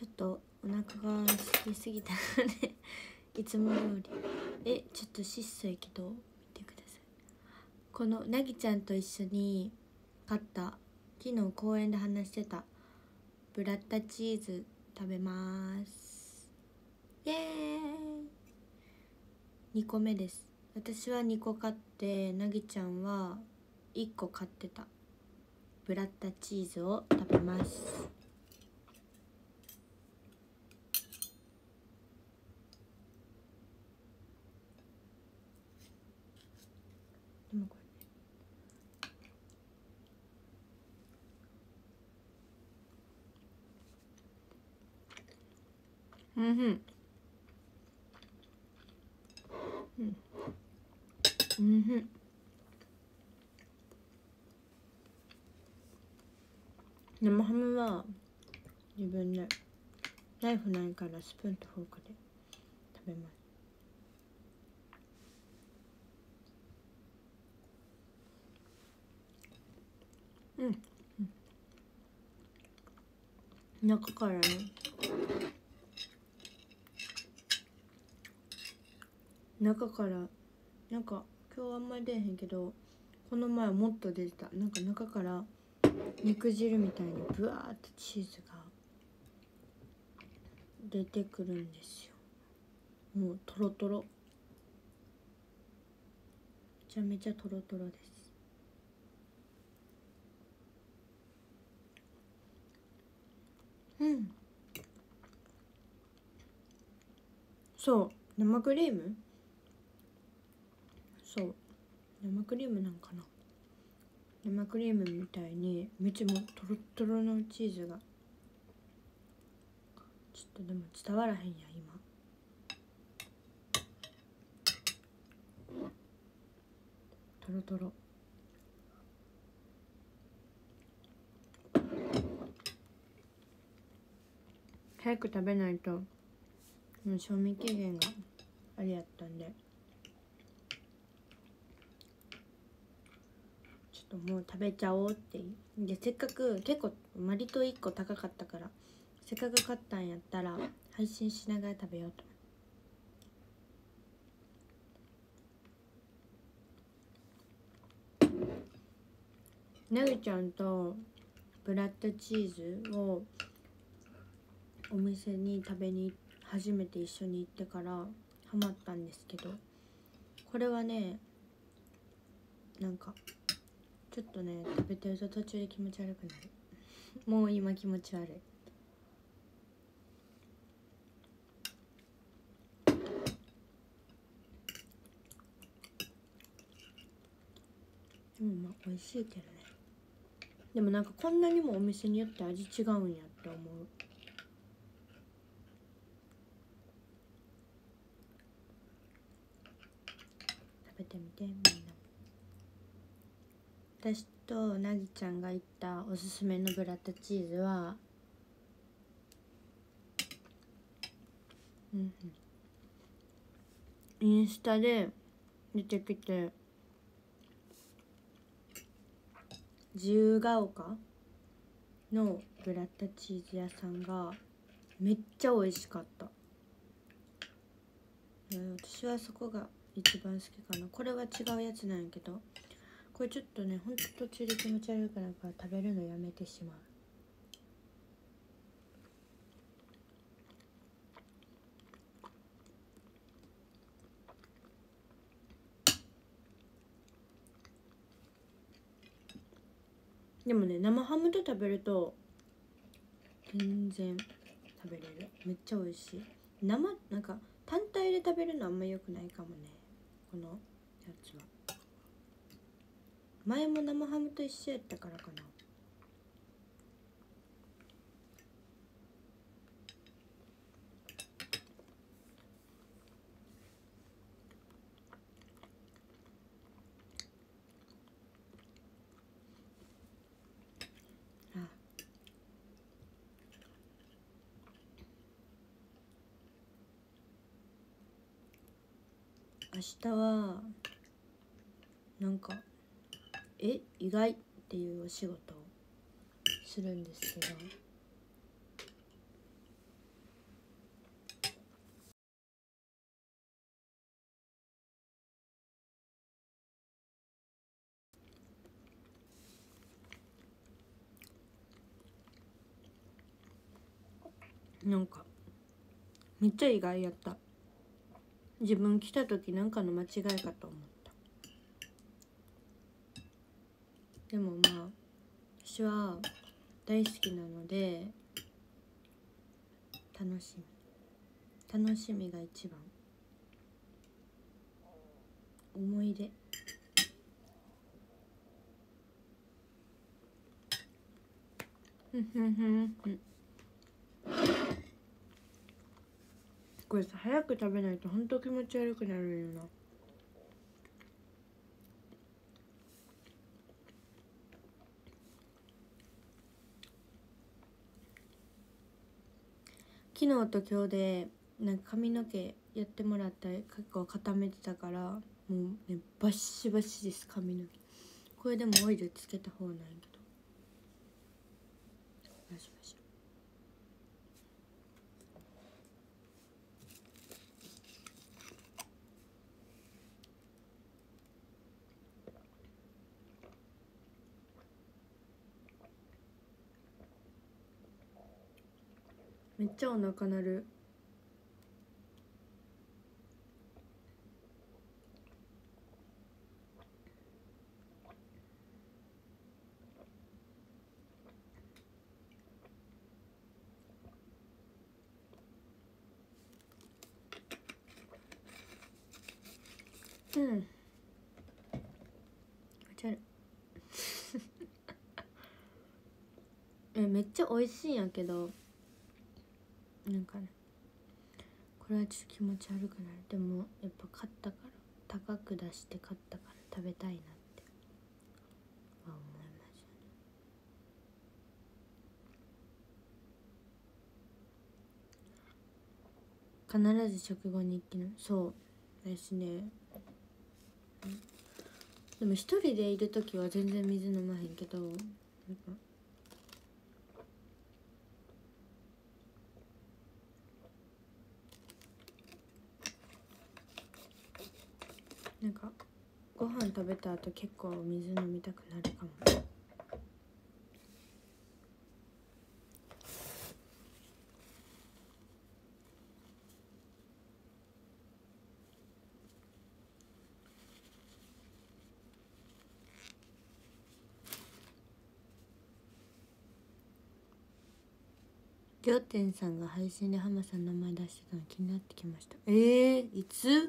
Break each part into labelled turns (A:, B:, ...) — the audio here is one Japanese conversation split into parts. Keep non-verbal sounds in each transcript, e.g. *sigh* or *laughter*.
A: ちょっとお腹が空きすぎたのでいつも通り。えちょっと質素やけど見てください。このなぎちゃんと一緒に買った昨日公園で話してたブラッタチーズ食べます。イエーイ。2個目です。私は2個買ってなぎちゃんは1個買ってた。ブラッタチーズを食べます。うん。ふん。うん。うん。ん。生ハムは自分でナイフないからスプーンとフォークで食べますうん、うん、中からね中からなんか今日あんまり出えへんけどこの前もっと出てた。なんか中から肉汁みたいにブワーってチーズが出てくるんですよ。もうトロトロ。めちゃめちゃトロトロです。うん。そう。生クリーム？そう。生クリームなんかな。生クリームみたいにめちもうトロトロのチーズが。ちょっとでも伝わらへんや今。トロトロ。早く食べないともう賞味期限があれやったんでちょっともう食べちゃおうってでせっかく結構割と1個高かったからせっかく買ったんやったら配信しながら食べようと。なぎちゃんとブラッドチーズをお店に食べに初めて一緒に行ってからハマったんですけどこれはねなんかちょっとね食べてると途中で気持ち悪くなる。*laughs* もう今気持ち悪い。でもまあ美味しいけどね。でもなんかこんなにもお店によって味違うんやって思う。食べてみて。私となぎちゃんが言ったおすすめのブラッタチーズはうんインスタで出てきて自由が丘のブラッタチーズ屋さんがめっちゃ美味しかった。私はそこが一番好きかな。これは違うやつなんやけど。これちょっとねほんと途中で気持ち悪いから食べるのやめてしまう。でもね生ハムと食べると全然食べれる。めっちゃ美味しい。生なんか単体で食べるのあんま良くないかもね。このやつは。前も生ハムと一緒やったからかな。あ。明日はなんかえ意外っていうお仕事をするんですけど。なんかめっちゃ意外やった自分来た時なんかの間違いかと思私は大好きなので楽しみ。楽しみが一番。思い出。これさ早く食べないとほんと気持ち悪くなるよな。昨日と今日でなんか髪の毛やってもらったり結構固めてたからもうねバッシバシです髪の毛。これでもオイルつけた方なんやけど。バシバシ。めっちゃお腹鳴る。うん。ち悪い *laughs* えめっちゃ美味しいんやけど。なんかねこれはちょっと気持ち悪くなる。でもやっぱ買ったから高く出して買ったから食べたいなって。は思いましたね。必ず食後日記のそう私ね。でも一人でいる時は全然水飲まへんけどやっぱなんかご飯食べた後結構水飲みたくなるかも。りょうてんさんが配信で浜さんの名前出してたの気になってきました。えー、いつ？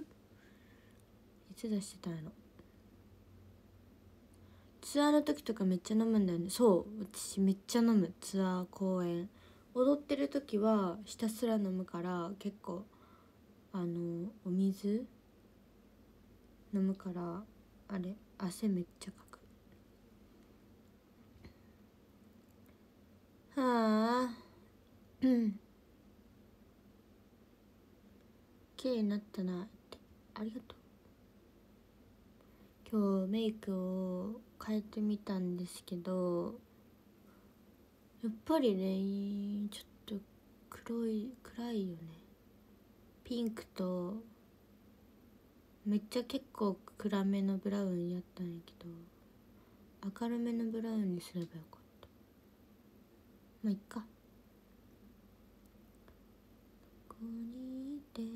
A: いつ出してたんやろツアーの時とかめっちゃ飲むんだよね。そう私めっちゃ飲む。ツアー公演。踊ってる時はひたすら飲むから結構あのお水飲むからあれ汗めっちゃかく。はあうん。綺麗になったなって。ありがとう。今日メイクを変えてみたんですけどやっぱりねちょっと黒い暗いよね。ピンクとめっちゃ結構暗めのブラウンやったんやけど明るめのブラウンにすればよかった。まあいっか。こにいても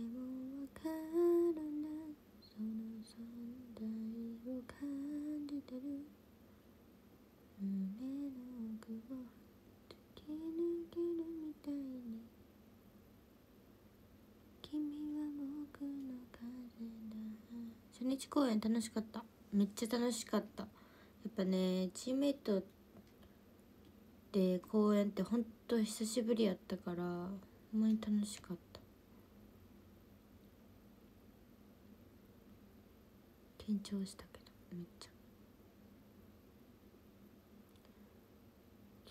A: わからないその存在を感じてる胸の奥を突き抜けるみたいに君は僕の風だ初日公演楽しかった。めっちゃ楽しかった。やっぱねチームメイトで公演ってほんと久しぶりやったからほんまに楽しかった。緊張したけどめっちゃ。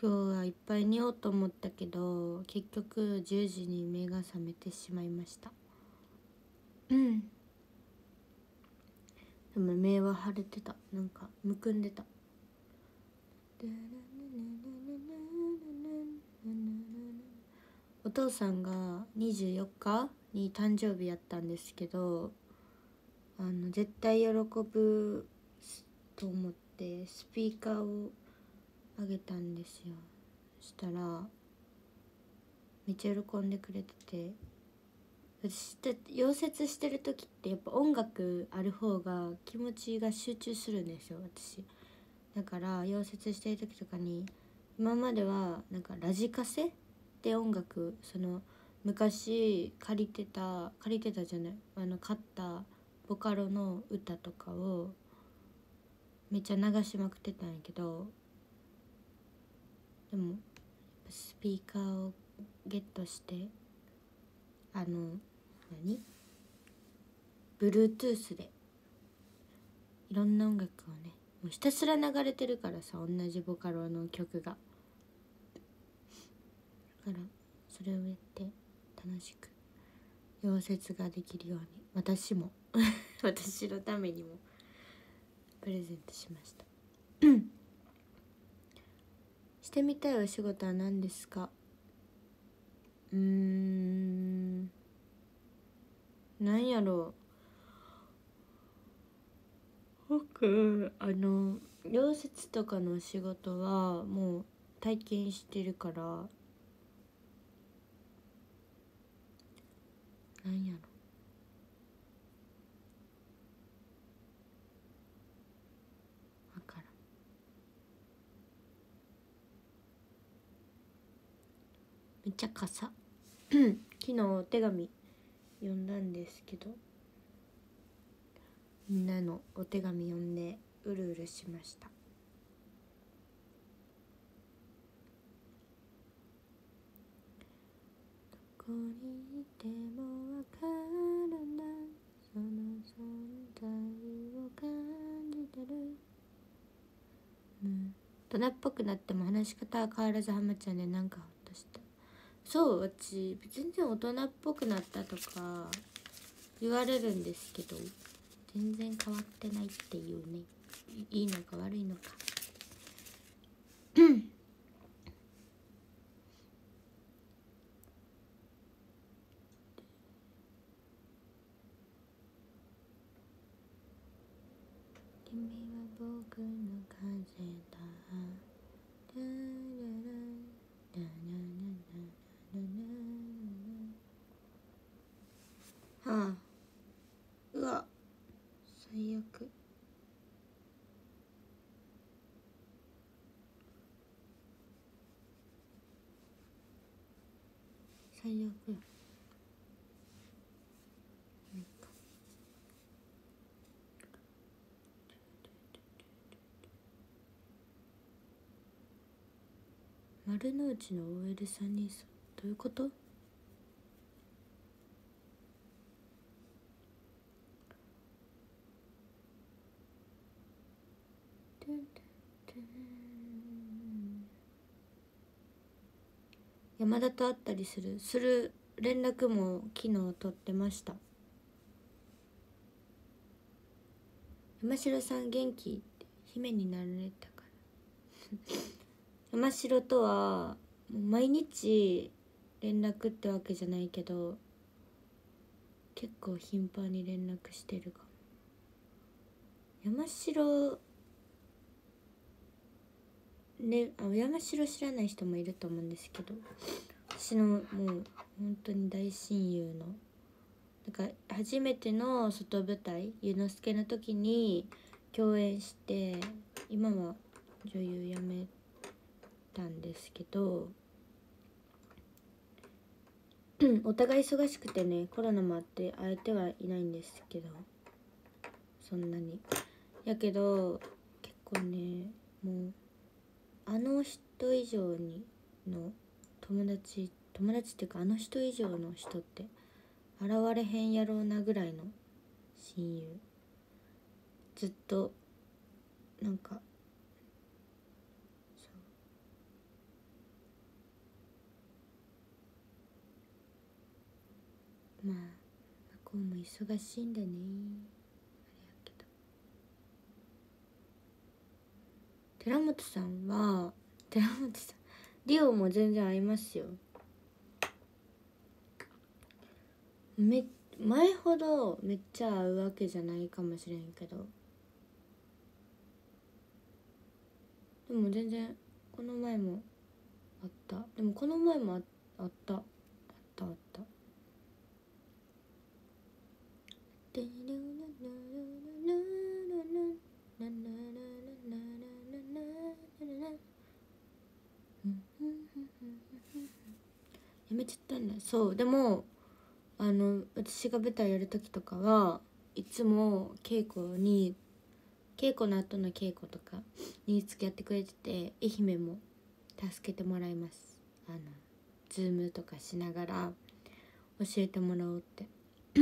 A: 今日はいっぱい寝ようと思ったけど結局10時に目が覚めてしまいました。うん。でも目は腫れてた。なんかむくんでた。お父さんが24日に誕生日やったんですけどあの絶対喜ぶと思ってスピーカーをあげたんですよ。そしたらめっちゃ喜んでくれてて。私って溶接してる時ってやっぱ音楽ある方が気持ちが集中するんですよ私。だから溶接してる時とかに今まではなんかラジカセで音楽その昔借りてた借りてたじゃないあの買ったボカロの歌とかをめっちゃ流しまくってたんやけどでもスピーカーをゲットしてあの何？Bluetooth で。いろんな音楽をねもうひたすら流れてるからさ同じボカロの曲が。だからそれをやって楽しく溶接ができるように私も *laughs* 私のためにもプレゼントしました。*coughs* してみたいお仕事は何ですか？うーん。何やろ。う僕あの溶接とかの仕事はもう体験してるから。なんやろ。わからめっちゃ傘 *coughs* 昨日お手紙読んだんですけどみんなのお手紙読んでうるうるしました。どこにいてもわからない。その存在を感じてる。うん。大人っぽくなっても話し方は変わらずハマちゃんでなんかそう私全然大人っぽくなったとか言われるんですけど全然変わってないっていうね。いいいのか悪いのか。*clears throat* 君は僕の風だ。最悪。丸の内の OL さんにどういうことトゥントゥントゥン山田と会ったりするする連絡も昨日取ってました。山城さん元気？って姫になられたから。*laughs* 山城とは毎日連絡ってわけじゃないけど結構頻繁に連絡してるかも。山城ねあ山城知らない人もいると思うんですけど私のもう本当に大親友のなんか初めての外舞台祐之介の時に共演して今は女優辞めたんですけど *clears throat* お互い忙しくてねコロナもあって会えてはいないんですけどそんなに。やけど結構ねもうあの人以上にの友達友達っていうかあの人以上の人って現れへんやろうなぐらいの親友。ずっとなんかまあ向こうも忙しいんだねあれやけど寺本さんは寺本さんリオも全然合いますよ。め前ほどめっちゃ合うわけじゃないかもしれんけど。でも全然この前もあった。でもこの前もああった。あったあった。やめちゃったんだ。そう。でもあの私が舞台やる時とかはいつも稽古に稽古の後の稽古とかに付き合ってくれてて愛媛も助けてもらいます。あのズームとかしながら教えてもらおうって *clears throat*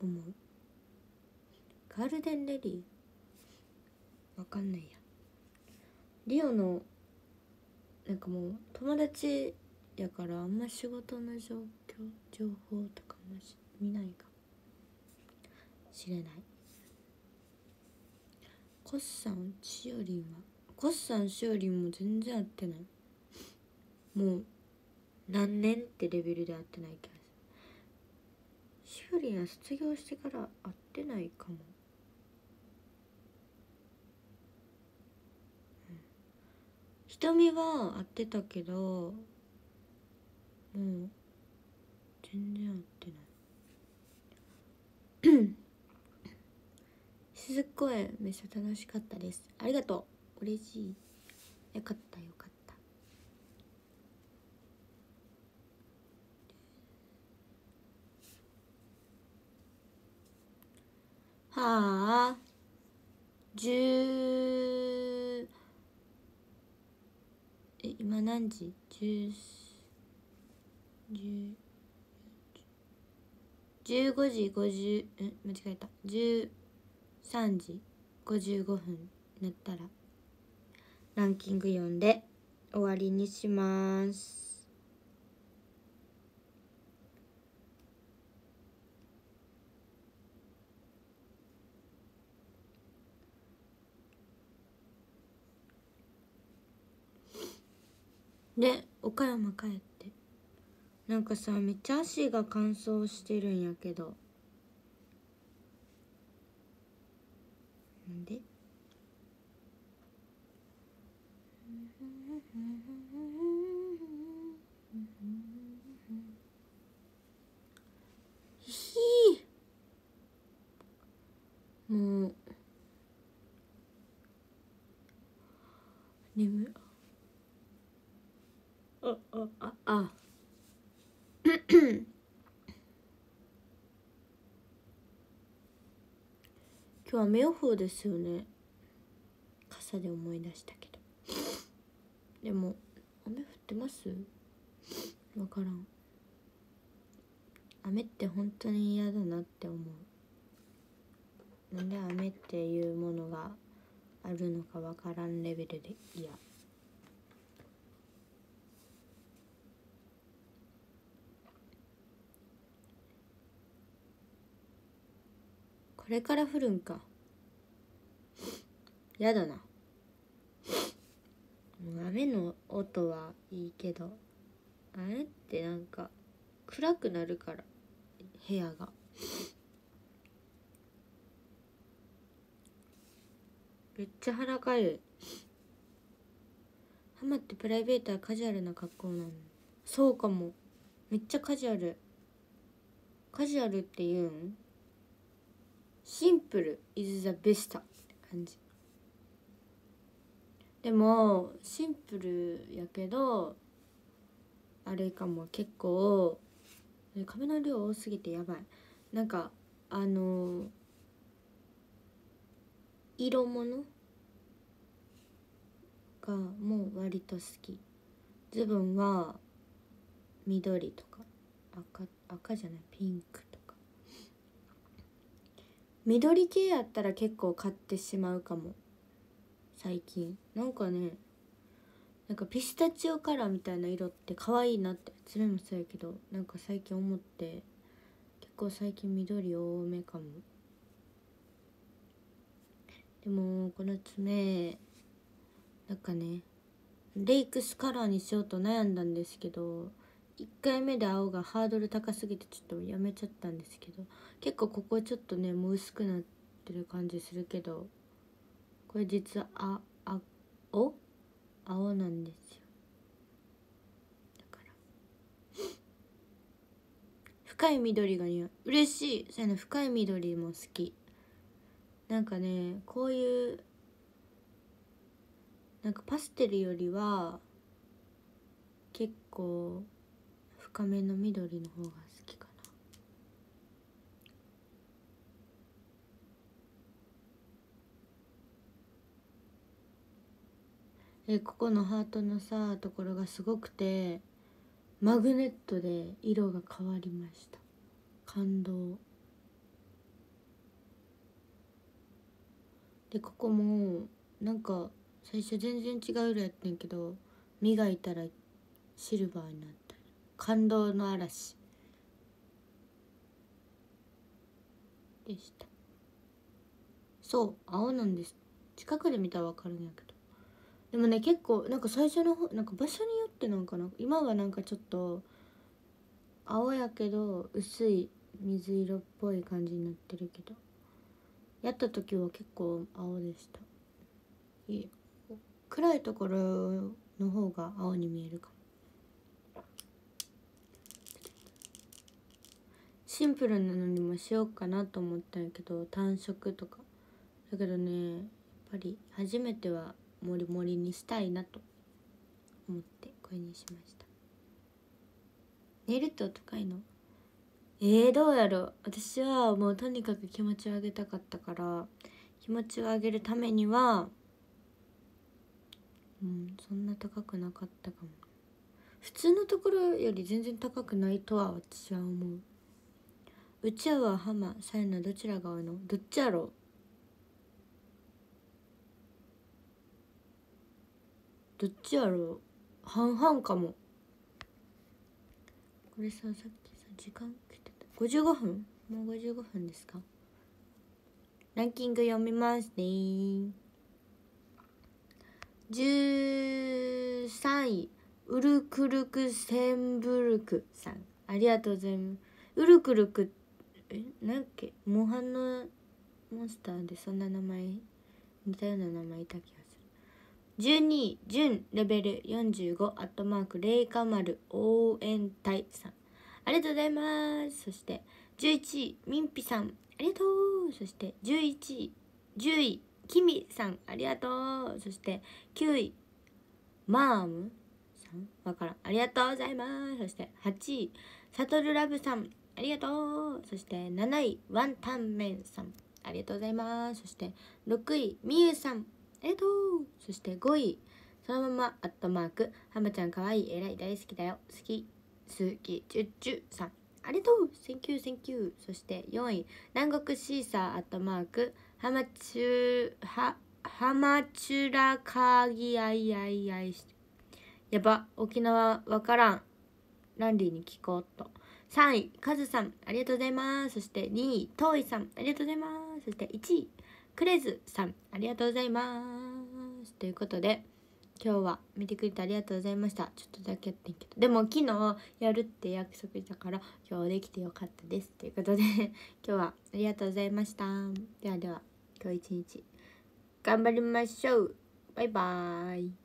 A: 思う。ガールデンレディわかんないや。リオのなんかもう友達やからあんま仕事の状況情報とかも見ないか。もしれない。コッサンしおりんはコッサンしおりんも全然会ってない。もう何年ってレベルで会ってない気がする。しおりんは卒業してから会ってないかも。瞳は会ってたけどもう全然会ってない。*coughs* すっごいめっちゃ楽しかったです。ありがとう。嬉しい。よかったよかった。はあ十え今何時？十十15時50え間違えた。13時55分になったらランキング読んで終わりにします。で岡山帰って。なんかさめっちゃ足が乾燥してるんやけど。なんで？ひーもう。眠いああああ今日雨予報ですよね。傘で思い出したけど。でも雨降ってます？わからん。雨って本当に嫌だなって思う。なんで雨っていうものがあるのかわからんレベルで嫌。これから降るんか。やだな。雨の音はいいけどあれってなんか暗くなるから部屋が。めっちゃ腹かゆい。ハマってプライベートはカジュアルな格好なのそうかも。めっちゃカジュアル。カジュアルって言うん？シンプル。Is the best って感じ。でもシンプルやけどあれかも。結構髪の量多すぎてやばい。なんかあの色物がもう割と好き。ズボンは緑とか。赤赤じゃない。ピンクとか。緑系やったら結構買ってしまうかも。最近。なんかねなんかピスタチオカラーみたいな色って可愛いなって爪もそうやけどなんか最近思って結構最近緑多めかも。でもこの爪なんかねレイクスカラーにしようと悩んだんですけど1回目で青がハードル高すぎてちょっとやめちゃったんですけど結構ここちょっとねもう薄くなってる感じするけどこれ実はああお？青なんですよ。だから。深い緑が似合う。嬉しい。そういうの深い緑も好き。なんかねこういうなんかパステルよりは結構深めの緑の方が好き。えここのハートのさところがすごくてマグネットで色が変わりました。感動。でここもなんか最初全然違う色やってんけど磨いたらシルバーになった。感動の嵐。でした。そう青なんです。近くで見たら分かるんやけど。でもね結構なんか最初の方なんか場所によってなんかな今はなんかちょっと青やけど薄い水色っぽい感じになってるけどやった時は結構青でした。暗いところの方が青に見えるかも。シンプルなのにもしようかなと思ったんやけど単色とか。だけどねやっぱり初めてはもりもりにしたいなと思ってこれにしました。寝ると高いの？えー、どうやろう？私はもうとにかく気持ちを上げたかったから気持ちを上げるためにはうんそんな高くなかったかも。普通のところより全然高くないとは私は思う。うちわは浜さやなどちらが多いの？どっちやろう？どっちやろう？半々かも。これささっきさ時間来てた。55分？もう55分ですか？ランキング読みますね。13位ウルクルクセンブルクさん。ありがとうございます。ウルクルクえなんっけ？モンハンのモンスターでそんな名前？似たような名前いた気が12位準レベル45アットマークレイカマル応援隊さん。ありがとうございます。そして11位ミンピさん。ありがとう。そして11位10位キミさん。ありがとう。そして9位マームさん。わからん。ありがとうございます。そして8位サトルラブさん。ありがとう。そして7位ワンタンメンさん。ありがとうございます。そして6位みゆさん。ありがとそして5位。そのままアットマーク。ハマちゃんかわいい偉い大好きだよ。好き好き。チュッチュさん。ありがとう。Thank you, thank you そして4位。南国シーサーアットマーク。ハマチュハハマチュラカーギアイアイアイ。やば。沖縄わからん。ランディに聞こうと。3位。カズさん。ありがとうございます。そして2位。トーイさん。ありがとうございます。そして1位。クレズさんありがとうございます。ということで今日は見てくれてありがとうございました。ちょっとだけやってんけど。でも昨日やるって約束したから今日できてよかったです。ということで *laughs* 今日はありがとうございました。ではでは今日一日頑張りましょう。バイバーイ。